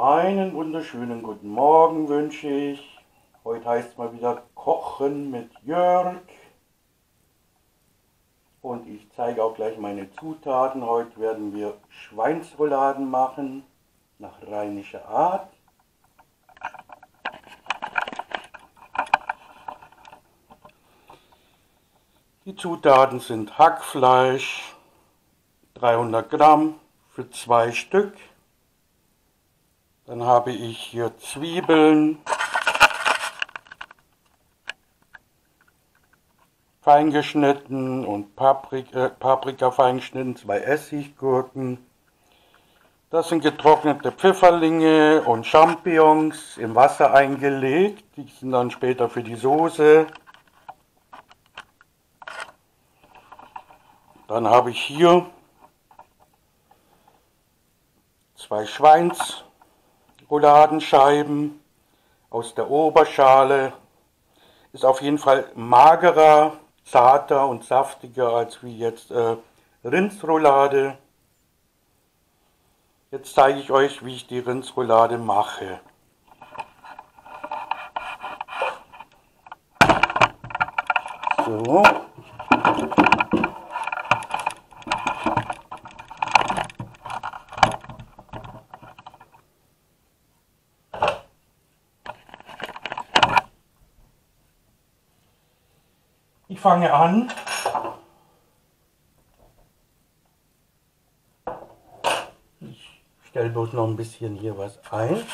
Einen wunderschönen guten Morgen wünsche ich. Heute heißt es mal wieder Kochen mit Jörg. Und ich zeige auch gleich meine Zutaten. Heute werden wir Schweinsrouladen machen, nach rheinischer Art. Die Zutaten sind Hackfleisch, 300 Gramm für zwei Stück. Dann habe ich hier Zwiebeln, fein geschnitten und Paprika, äh, Paprika fein zwei Essiggurken. Das sind getrocknete Pfifferlinge und Champignons im Wasser eingelegt. Die sind dann später für die Soße. Dann habe ich hier zwei Schweinsrouladenscheiben aus der Oberschale. Ist auf jeden Fall magerer, zarter und saftiger als wie jetzt äh, Rindsroulade. Jetzt zeige ich euch, wie ich die Rindsroulade mache. So. Ich fange an. Ich stelle bloß noch ein bisschen hier was ein.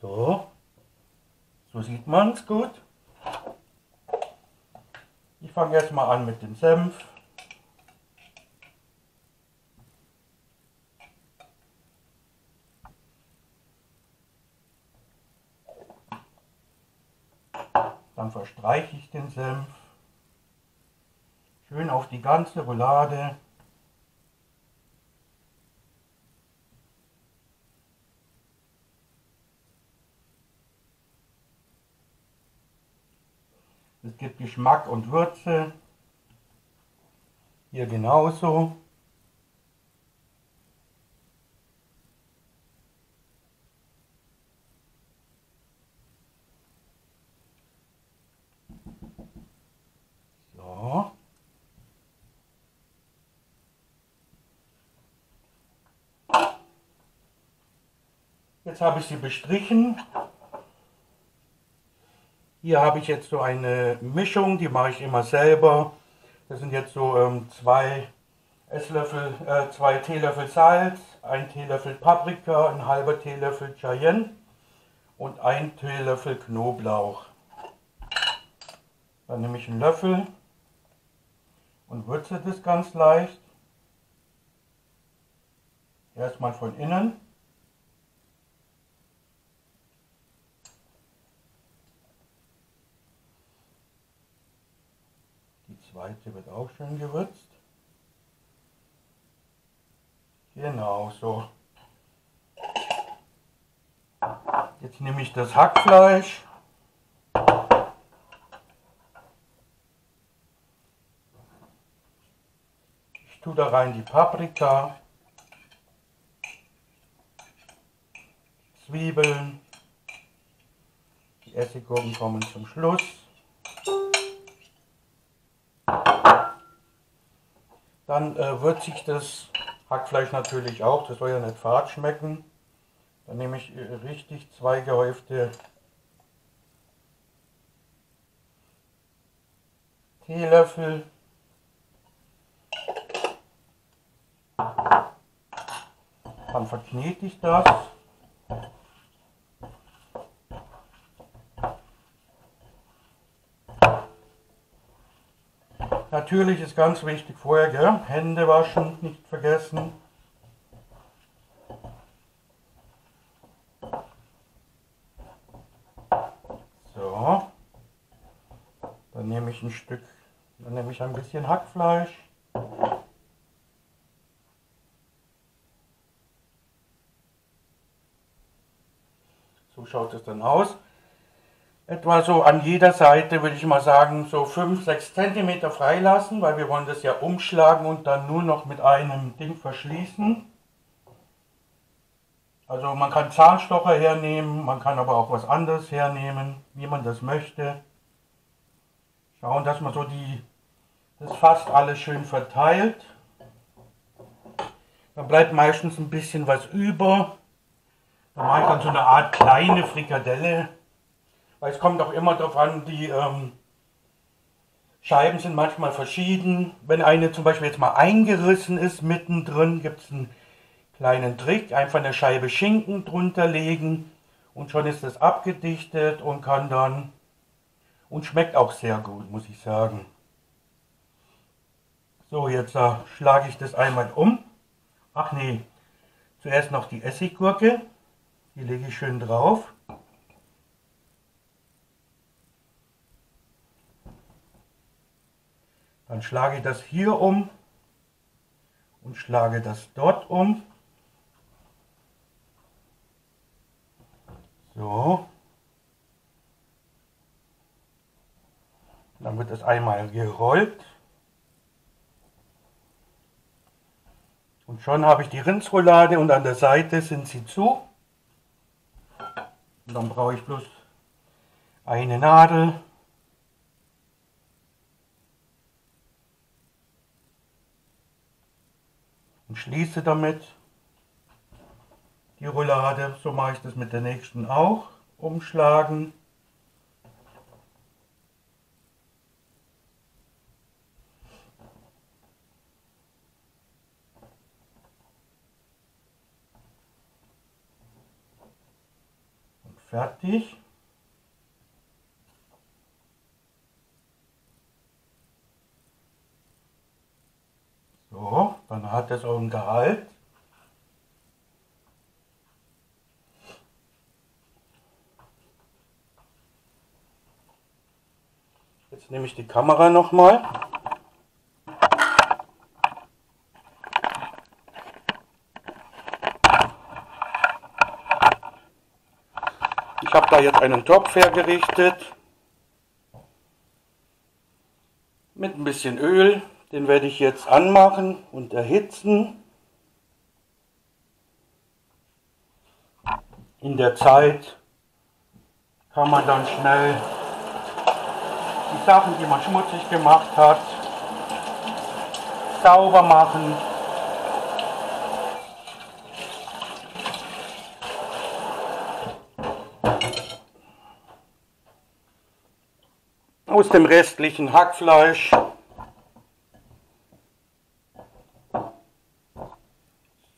So, so sieht man es gut. Ich fange erstmal an mit dem Senf. Dann verstreiche ich den Senf schön auf die ganze Roulade. Es gibt Geschmack und Würze. Hier genauso. So. Jetzt habe ich sie bestrichen. Hier habe ich jetzt so eine Mischung, die mache ich immer selber. Das sind jetzt so ähm, zwei Esslöffel, äh, zwei Teelöffel Salz, ein Teelöffel Paprika, ein halber Teelöffel Cayenne und ein Teelöffel Knoblauch. Dann nehme ich einen Löffel und würze das ganz leicht. Erstmal von innen. Die zweite wird auch schön gewürzt. Genau so. Jetzt nehme ich das Hackfleisch. Ich tue da rein die Paprika, Zwiebeln, die Essiggurken kommen zum Schluss. Dann äh, würze ich das Hackfleisch natürlich auch, das soll ja nicht fad schmecken. Dann nehme ich äh, richtig zwei gehäufte Teelöffel. Dann verknete ich das. Natürlich ist ganz wichtig vorher, gell? Hände waschen, nicht vergessen. So. Dann nehme ich ein Stück, dann nehme ich ein bisschen Hackfleisch. Schaut es dann aus. etwa so an jeder Seite, würde ich mal sagen, so 5, 6 cm freilassen, weil wir wollen das ja umschlagen und dann nur noch mit einem Ding verschließen. Also man kann Zahnstocher hernehmen, man kann aber auch was anderes hernehmen, wie man das möchte. Schauen, dass man so die, das fast alles schön verteilt. Dann bleibt meistens ein bisschen was über. Ich dann so eine Art kleine Frikadelle. Weil es kommt auch immer darauf an, die ähm, Scheiben sind manchmal verschieden. Wenn eine zum Beispiel jetzt mal eingerissen ist mittendrin, gibt es einen kleinen Trick. Einfach eine Scheibe Schinken drunter legen und schon ist es abgedichtet und kann dann und schmeckt auch sehr gut, muss ich sagen. So, jetzt äh, schlage ich das einmal um. Ach nee, zuerst noch die Essiggurke. Die lege ich schön drauf. Dann schlage ich das hier um und schlage das dort um. So. Dann wird es einmal gerollt. Und schon habe ich die Rindsroulade und an der Seite sind sie zu. Und dann brauche ich bloß eine Nadel. Und schließe damit die Roulade. So mache ich das mit der nächsten auch. Umschlagen. Fertig. So, dann hat es auch einen Gehalt. Jetzt nehme ich die Kamera nochmal. Habe da jetzt einen Topf hergerichtet mit ein bisschen Öl. Den werde ich jetzt anmachen und erhitzen. In der Zeit kann man dann schnell die Sachen, die man schmutzig gemacht hat, sauber machen. Aus dem restlichen Hackfleisch.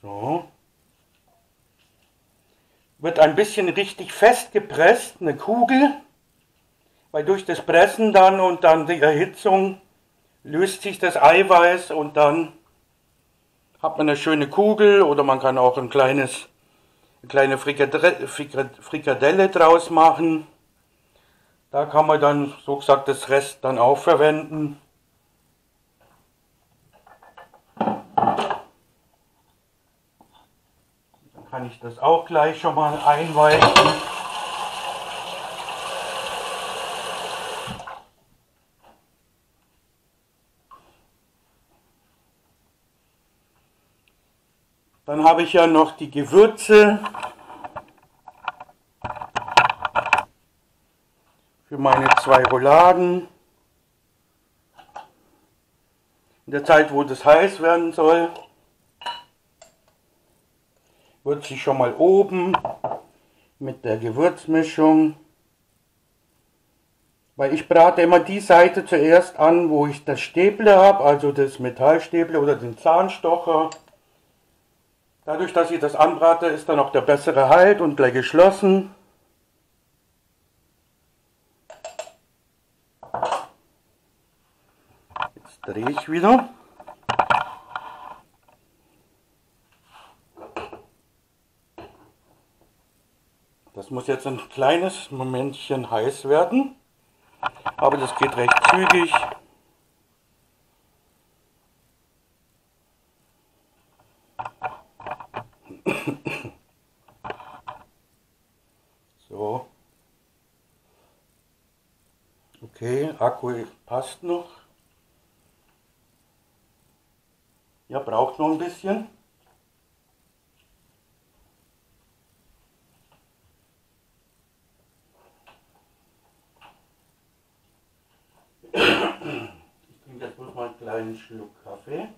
So. Wird ein bisschen richtig fest gepresst, eine Kugel, weil durch das Pressen dann und dann die Erhitzung löst sich das Eiweiß und dann hat man eine schöne Kugel oder man kann auch ein kleines, eine kleine Frikadelle draus machen. Da kann man dann, so gesagt, das Rest dann auch verwenden. Dann kann ich das auch gleich schon mal einweichen. Dann habe ich ja noch die Gewürze. Meine zwei Rouladen. In der Zeit, wo das heiß werden soll, wird sie schon mal oben mit der Gewürzmischung. Weil ich brate immer die Seite zuerst an, wo ich das Stäble habe, also das Metallstäble oder den Zahnstocher. Dadurch, dass ich das anbrate, ist dann auch der bessere Halt und gleich geschlossen. Drehe ich wieder. Das muss jetzt ein kleines Momentchen heiß werden, aber das geht recht zügig. So. Okay, Akku passt noch. Ja, braucht noch ein bisschen. Ich trinke jetzt bloß mal einen kleinen Schluck Kaffee.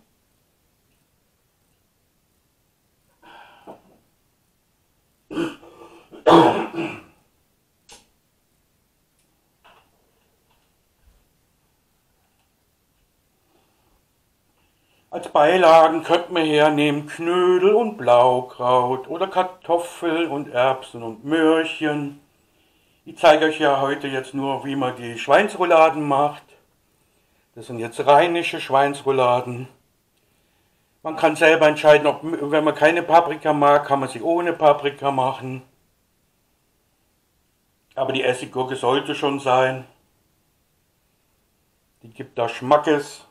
Als Beilagen könnte man hernehmen Knödel und Blaukraut oder Kartoffeln und Erbsen und Möhrchen. Ich zeige euch ja heute jetzt nur, wie man die Schweinsrouladen macht. Das sind jetzt rheinische Schweinsrouladen. Man kann selber entscheiden, ob, wenn man keine Paprika mag, kann man sie ohne Paprika machen. Aber die Essiggurke sollte schon sein. Die gibt da Schmackes.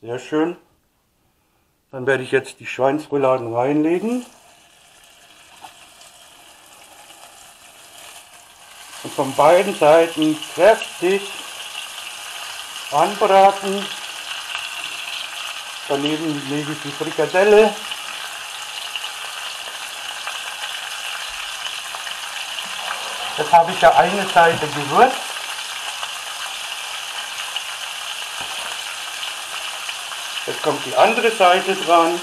Sehr schön. Dann werde ich jetzt die Schweinsrouladen reinlegen. Und von beiden Seiten kräftig anbraten. Daneben lege ich die Frikadelle. Jetzt habe ich ja eine Seite gewürzt. Kommt die andere Seite dran.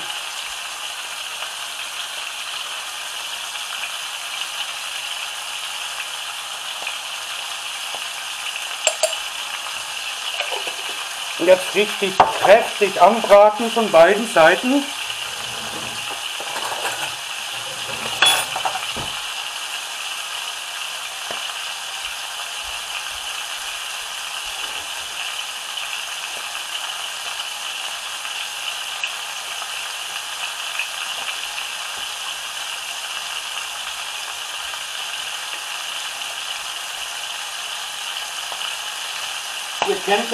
Und jetzt richtig kräftig anbraten von beiden Seiten.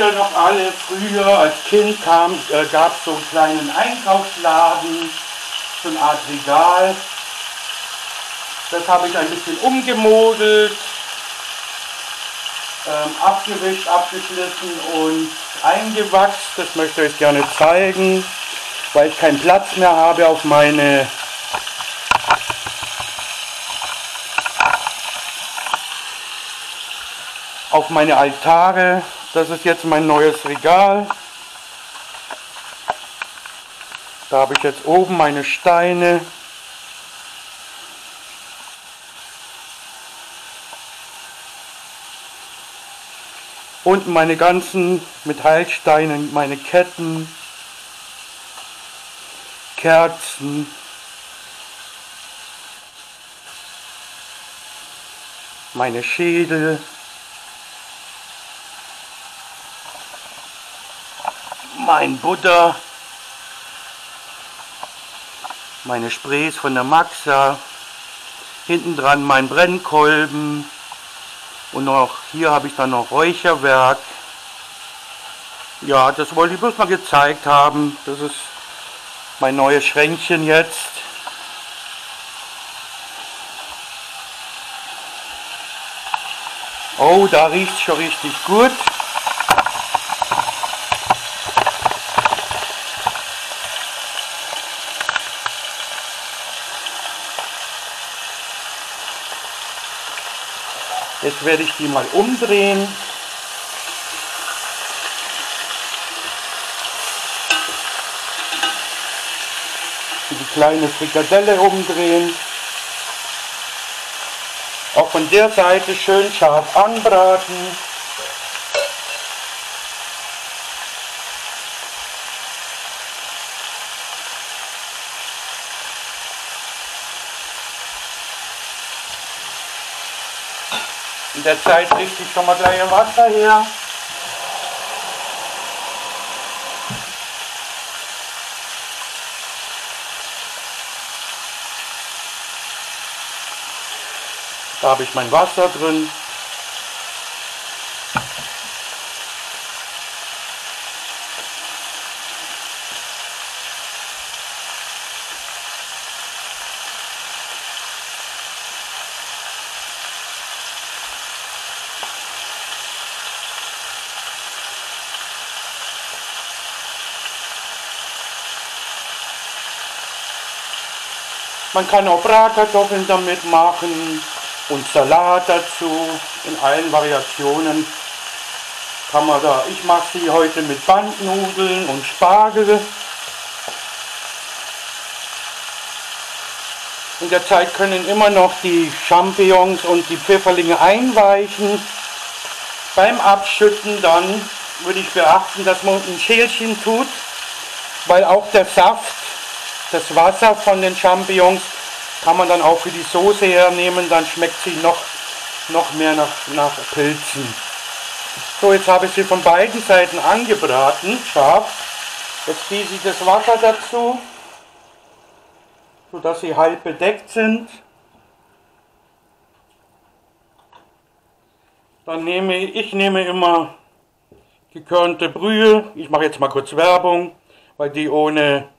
Ihr noch alle, früher als Kind äh, gab es so einen kleinen Einkaufsladen, so eine Art Regal. Das habe ich ein bisschen umgemodelt, ähm, abgewischt, abgeschliffen und eingewachst. Das möchte ich euch gerne zeigen, weil ich keinen Platz mehr habe auf meine auf meine Altare. Das ist jetzt mein neues Regal. Da habe ich jetzt oben meine Steine. Unten meine ganzen Metallsteine, meine Ketten, Kerzen. Meine Schädel. Mein Butter, meine Sprays von der Maxa, hinten dran mein Brennkolben und noch hier habe ich dann noch Räucherwerk. Ja, das wollte ich bloß mal gezeigt haben. Das ist mein neues Schränkchen jetzt. Oh, da riecht es schon richtig gut. Jetzt werde ich die mal umdrehen. Die kleine Frikadelle umdrehen. Auch von der Seite schön scharf anbraten. In der Zeit richte ich schon mal gleich Wasser her. Da habe ich mein Wasser drin. Man kann auch Bratkartoffeln damit machen und Salat dazu in allen Variationen kann man da. Ich mache sie heute mit Bandnudeln und Spargel. In der Zeit können immer noch die Champignons und die Pfifferlinge einweichen. Beim Abschütten dann würde ich beachten, dass man ein Schälchen tut, weil auch der Saft, das Wasser von den Champignons kann man dann auch für die Soße hernehmen, dann schmeckt sie noch, noch mehr nach, nach Pilzen. So, jetzt habe ich sie von beiden Seiten angebraten, scharf. Jetzt gieße ich das Wasser dazu, sodass sie halb bedeckt sind. Dann nehme ich, ich nehme immer gekörnte Brühe. Ich mache jetzt mal kurz Werbung, weil die ohne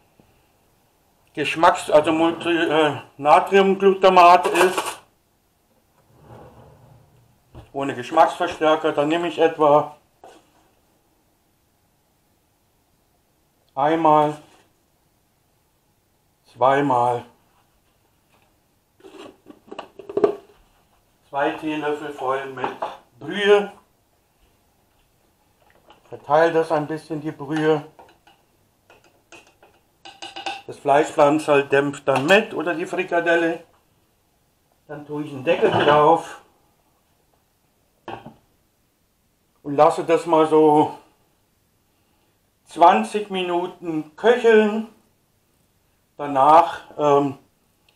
Geschmacks-, also äh, Natriumglutamat ist. Ohne Geschmacksverstärker. Dann nehme ich etwa einmal, zweimal, zwei Teelöffel voll mit Brühe. Verteile das ein bisschen, die Brühe. Das Fleischpflanzerl dämpft dann mit oder die Frikadelle. Dann tue ich einen Deckel drauf und lasse das mal so 20 Minuten köcheln. Danach ähm,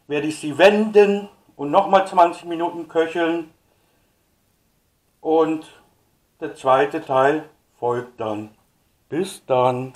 werde ich sie wenden und nochmal 20 Minuten köcheln. Und der zweite Teil folgt dann. Bis dann.